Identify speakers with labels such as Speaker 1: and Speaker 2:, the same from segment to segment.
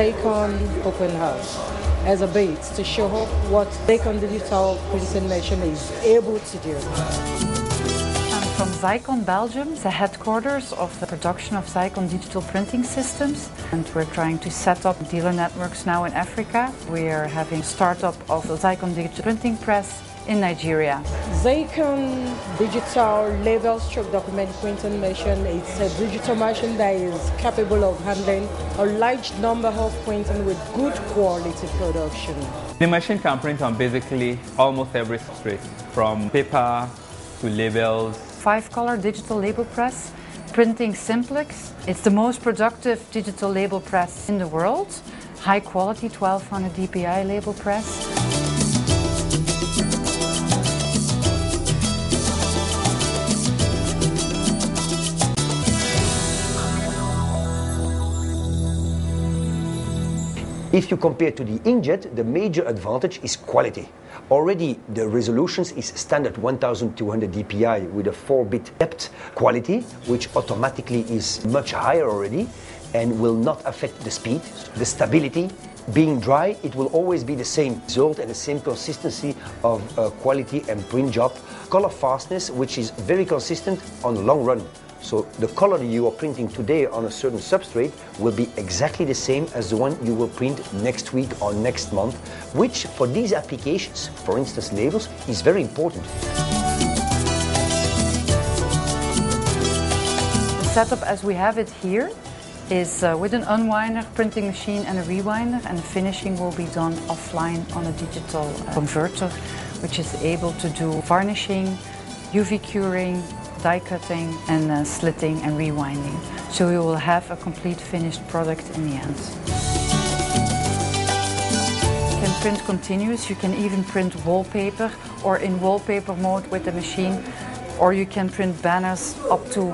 Speaker 1: Xeikon Open House as a base to show what Xeikon Digital Printing Machine is able to do.
Speaker 2: I'm from Xeikon Belgium, the headquarters of the production of Xeikon digital printing systems. And we're trying to set up dealer networks now in Africa. We are having startup of the Xeikon digital printing press in Nigeria.
Speaker 1: Xeikon digital label stroke document printing machine is a digital machine that is capable of handling a large number of printing with good quality production.
Speaker 3: The machine can print on basically almost every substrate, from paper to labels.
Speaker 2: Five color digital label press, printing simplex. It's the most productive digital label press in the world. High quality 1200 dpi label press.
Speaker 4: If you compare to the inkjet, the major advantage is quality. Already the resolutions is standard 1200 dpi with a 4-bit depth quality, which automatically is much higher already and will not affect the speed, the stability. Being dry, it will always be the same result and the same consistency of uh, quality and print job. Color fastness, which is very consistent on the long run. So the color you are printing today on a certain substrate will be exactly the same as the one you will print next week or next month, which for these applications, for instance labels, is very important.
Speaker 2: The setup as we have it here is uh, with an unwinder, printing machine and a rewinder and the finishing will be done offline on a digital uh, converter which is able to do varnishing, UV curing, die cutting and uh, slitting and rewinding. So we will have a complete finished product in the end. You can print continuous, you can even print wallpaper or in wallpaper mode with the machine or you can print banners up to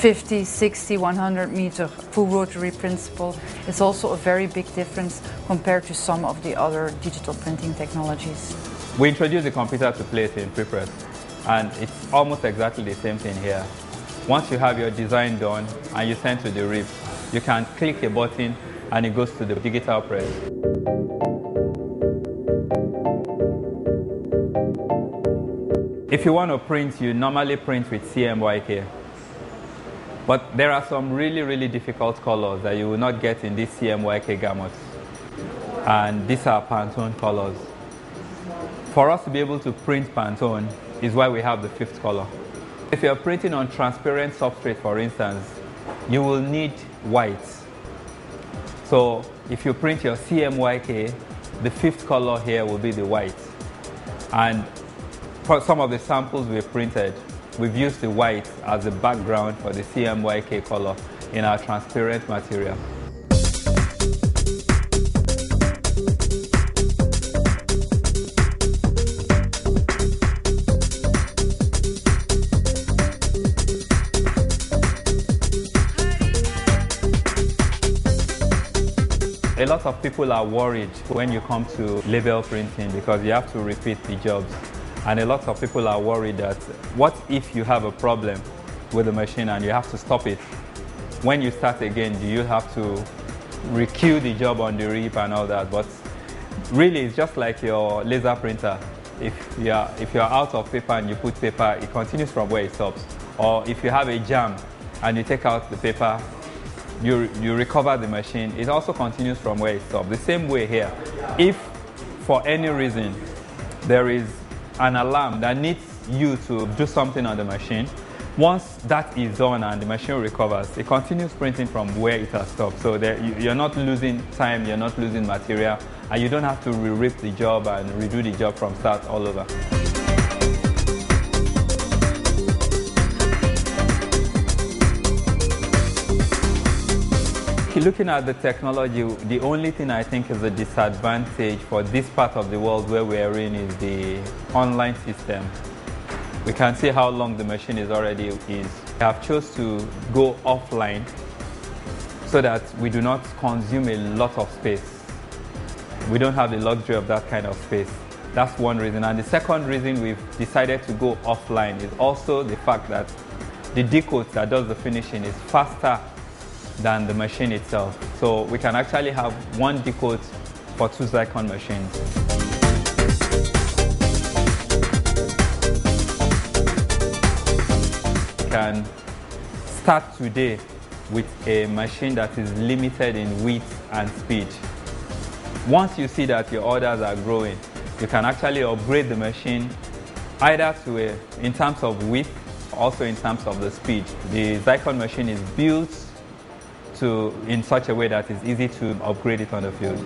Speaker 2: 50, 60, 100 meter full rotary principle. It's also a very big difference compared to some of the other digital printing technologies.
Speaker 3: We introduced the computer to plate in prepress and it's almost exactly the same thing here. Once you have your design done and you send to the RIP, you can click a button and it goes to the digital press. If you want to print, you normally print with CMYK. But there are some really, really difficult colors that you will not get in these CMYK gamuts. And these are Pantone colors. For us to be able to print Pantone, is why we have the fifth color. If you're printing on transparent substrate, for instance, you will need white. So if you print your CMYK, the fifth color here will be the white. And for some of the samples we've printed, we've used the white as the background for the CMYK color in our transparent material. Lot of people are worried when you come to label printing because you have to repeat the jobs. And a lot of people are worried that what if you have a problem with the machine and you have to stop it? When you start again, do you have to requeue the job on the RIP and all that? But really, it's just like your laser printer. If you're, if you're out of paper and you put paper, it continues from where it stops. Or if you have a jam and you take out the paper, you, you recover the machine, it also continues from where it stopped. The same way here. If for any reason there is an alarm that needs you to do something on the machine, once that is done and the machine recovers, it continues printing from where it has stopped. So there, you're not losing time, you're not losing material, and you don't have to re-rip the job and redo the job from start all over. Looking at the technology, the only thing I think is a disadvantage for this part of the world where we are in is the online system. We can see how long the machine is already is. We have chose to go offline so that we do not consume a lot of space. We don't have the luxury of that kind of space. That's one reason. And the second reason we've decided to go offline is also the fact that the D-coat that does the finishing is faster than the machine itself. So we can actually have one D-coat for two Xeikon machines. can start today with a machine that is limited in width and speed. Once you see that your orders are growing, you can actually upgrade the machine either to a, in terms of width, also in terms of the speed. The Xeikon machine is built to in such a way that it's easy to upgrade it on the field.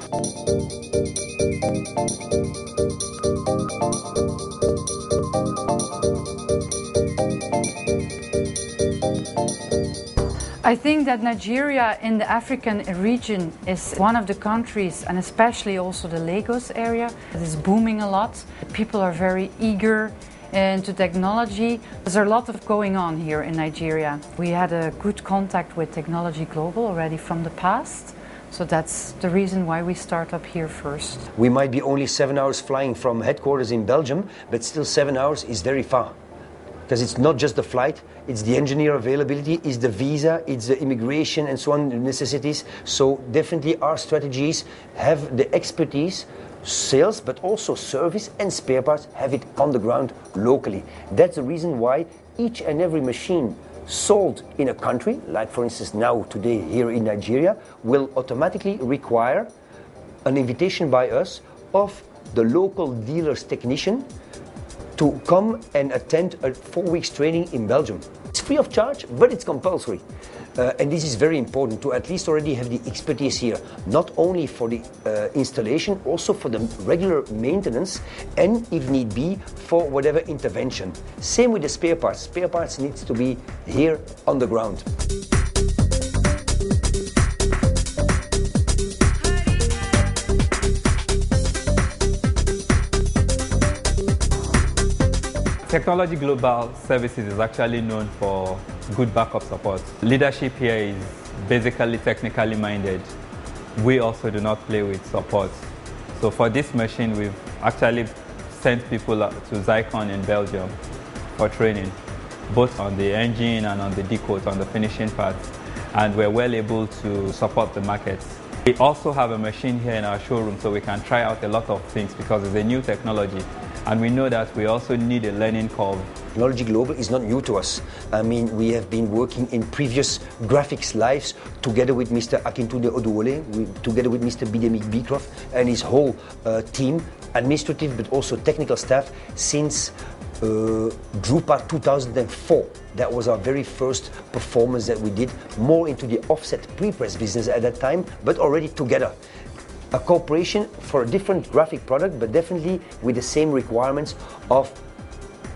Speaker 2: I think that Nigeria in the African region is one of the countries, and especially also the Lagos area, that is booming a lot. People are very eager into technology. There's a lot of going on here in Nigeria. We had a good contact with Technology Global already from the past. So that's the reason why we start up here first.
Speaker 4: We might be only seven hours flying from headquarters in Belgium, but still seven hours is very far because it's not just the flight, it's the engineer availability, it's the visa, it's the immigration and so on necessities. So definitely our strategies have the expertise, sales, but also service and spare parts, have it on the ground locally. That's the reason why each and every machine sold in a country, like for instance now today here in Nigeria, will automatically require an invitation by us of the local dealer's technician to come and attend a four weeks training in Belgium. It's free of charge, but it's compulsory. Uh, and this is very important to at least already have the expertise here, not only for the uh, installation, also for the regular maintenance, and if need be, for whatever intervention. Same with the spare parts. Spare parts needs to be here on the ground.
Speaker 3: Technology Global Services is actually known for good backup support. Leadership here is basically technically minded. We also do not play with support. So for this machine, we've actually sent people to Xeikon in Belgium for training, both on the engine and on the D-coat, on the finishing parts. And we're well able to support the markets. We also have a machine here in our showroom so we can try out a lot of things because it's a new technology. And we know that we also need a learning curve.
Speaker 4: Technology Global is not new to us. I mean, we have been working in previous graphics lives together with Mr. Akintunde Oduole, together with Mr. Bidemi Beecroft and his whole uh, team, administrative but also technical staff, since uh, Drupa 2004. That was our very first performance that we did, more into the offset pre-press business at that time, but already together a cooperation for a different graphic product, but definitely with the same requirements of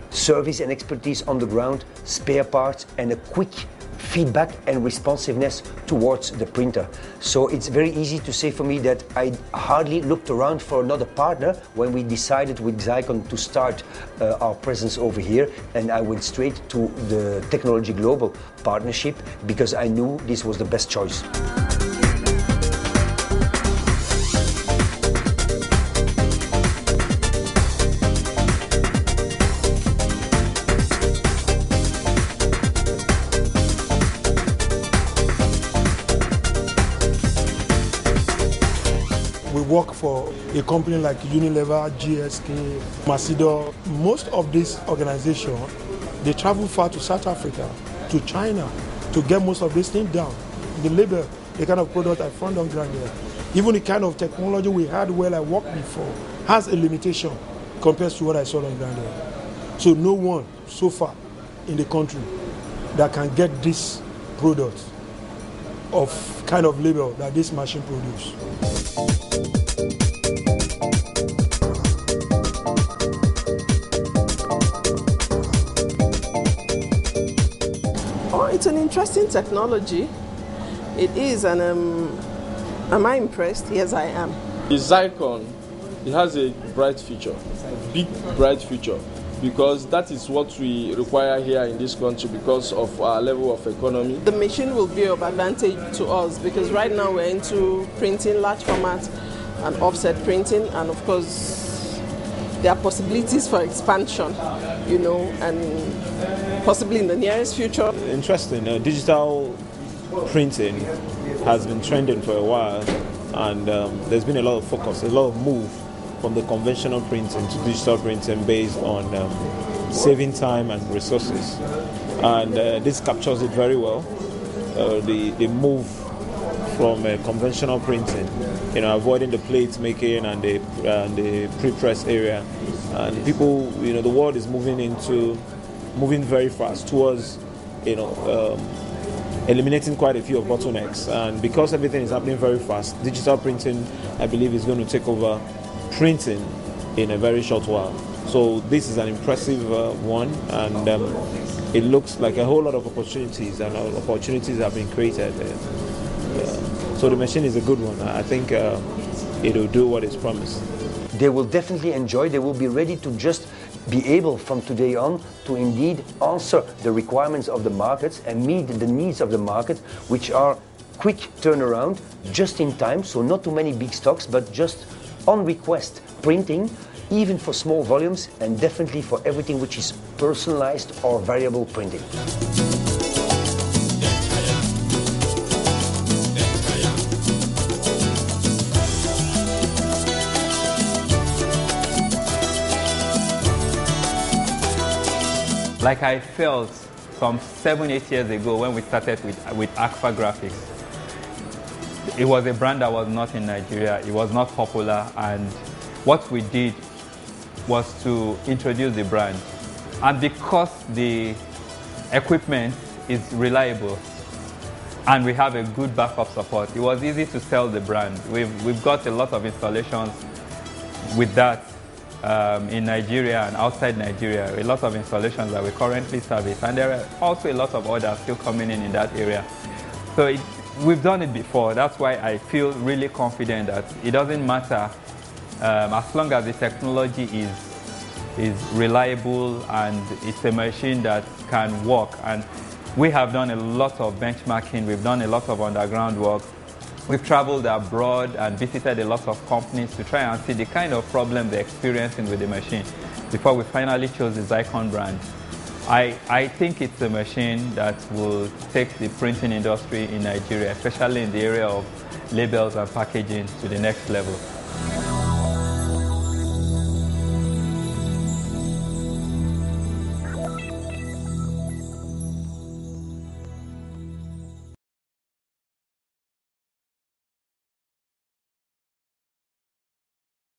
Speaker 4: service and expertise on the ground, spare parts, and a quick feedback and responsiveness towards the printer. So it's very easy to say for me that I hardly looked around for another partner when we decided with Xeikon to start uh, our presence over here, and I went straight to the Technology Global partnership because I knew this was the best choice.
Speaker 5: Work for a company like Unilever, GSK, Masidor. Most of these organizations, they travel far to South Africa, to China, to get most of this thing done. The label, the kind of product I found on ground here, even the kind of technology we had where I worked before, has a limitation compared to what I saw on ground here. So no one so far in the country that can get this product of kind of label that this machine produce.
Speaker 6: Oh it's an interesting technology. It is, and um, am I impressed? Yes, I am.
Speaker 7: The Xeikon, it has a bright future, big bright future, because that is what we require here in this country because of our level of economy.
Speaker 6: The machine will be of advantage to us because right now we're into printing large format and offset printing, and of course there are possibilities for expansion, you know, and possibly in the nearest future.
Speaker 8: Interesting. Uh, digital printing has been trending for a while, and um, there's been a lot of focus, a lot of move from the conventional printing to digital printing based on um, saving time and resources. And uh, this captures it very well. Uh, the, the move from uh, conventional printing, you know, avoiding the plate making and the, and the pre-press area. And people, you know, the world is moving into, moving very fast towards, you know, um, eliminating quite a few of bottlenecks. And because everything is happening very fast, digital printing, I believe, is going to take over printing in a very short while. So this is an impressive uh, one, and um, it looks like a whole lot of opportunities, and opportunities have been created. Uh, so the machine is a good one. I think uh, it will do what it's promised.
Speaker 4: They will definitely enjoy. They will be ready to just be able from today on to indeed answer the requirements of the markets and meet the needs of the market, which are quick turnaround, just in time. So not too many big stocks, but just on request printing, even for small volumes, and definitely for everything which is personalized or variable printing.
Speaker 3: Like I felt some seven, eight years ago when we started with, with Agfa Graphics. It was a brand that was not in Nigeria, it was not popular, and what we did was to introduce the brand. And because the equipment is reliable and we have a good backup support, it was easy to sell the brand. We've, we've got a lot of installations with that um, in Nigeria and outside Nigeria, a lot of installations that we currently service, and there are also a lot of orders still coming in in that area. So it, we've done it before. That's why I feel really confident that it doesn't matter um, as long as the technology is is reliable and it's a machine that can work. And we have done a lot of benchmarking. We've done a lot of underground work. We've traveled abroad and visited a lot of companies to try and see the kind of problem they're experiencing with the machine before we finally chose the Xeikon brand. I, I think it's a machine that will take the printing industry in Nigeria, especially in the area of labels and packaging, to the next level.